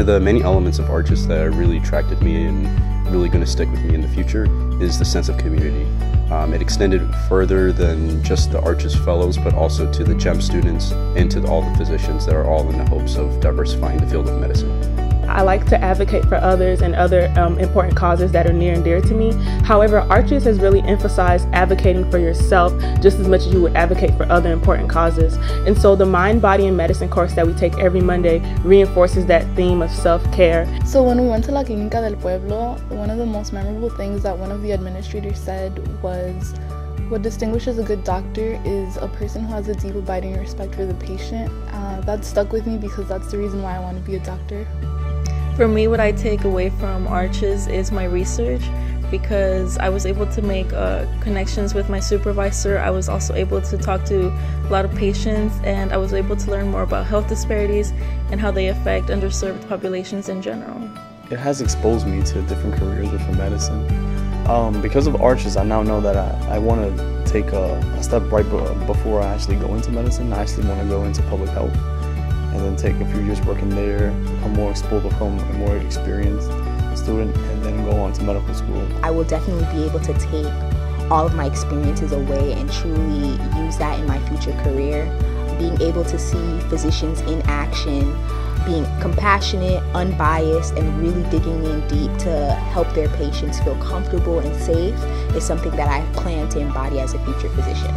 of the many elements of Arches that really attracted me and really going to stick with me in the future is the sense of community. Um, it extended further than just the Arches Fellows, but also to the GEM students and to all the physicians that are all in the hopes of diversifying the field of medicine. I like to advocate for others and other um, important causes that are near and dear to me. However, Arches has really emphasized advocating for yourself just as much as you would advocate for other important causes. And so the Mind, Body, and Medicine course that we take every Monday reinforces that theme of self-care. So when we went to La Clínica del Pueblo, one of the most memorable things that one of the administrators said was what distinguishes a good doctor is a person who has a deep abiding respect for the patient. Uh, that stuck with me because that's the reason why I want to be a doctor. For me, what I take away from Arches is my research because I was able to make uh, connections with my supervisor. I was also able to talk to a lot of patients and I was able to learn more about health disparities and how they affect underserved populations in general. It has exposed me to different careers within medicine. Um, because of Arches, I now know that I, I want to take a, a, step right before I actually go into medicine. I actually want to go into public health and then take a few years working there, become more exposed, become a more experienced student, and then go on to medical school. I will definitely be able to take all of my experiences away and truly use that in my future career. Being able to see physicians in action, being compassionate, unbiased, and really digging in deep to help their patients feel comfortable and safe is something that I plan to embody as a future physician.